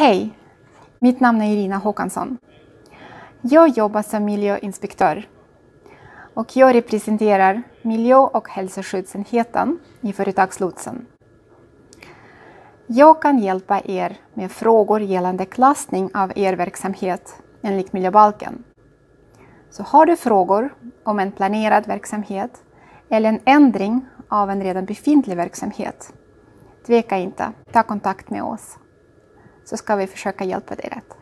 Hej! Mitt namn är Irina Håkansson. Jag jobbar som miljöinspektör och jag representerar miljö och hälsoskyddsenheten i Företagslotsen. Jag kan hjälpa er med frågor gällande klassning av er verksamhet enligt miljöbalken. Så har du frågor om en planerad verksamhet eller en ändring av en redan befintlig verksamhet, tveka inte, ta kontakt med oss så ska vi försöka hjälpa dig rätt.